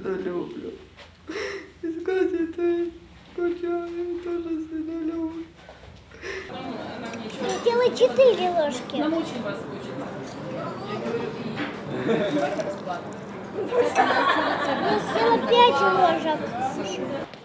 сильно люблю. Искать это скучаю, тоже сильно люблю. Хотела четыре ложки. Нам очень вас учится. Я съела пять ложек.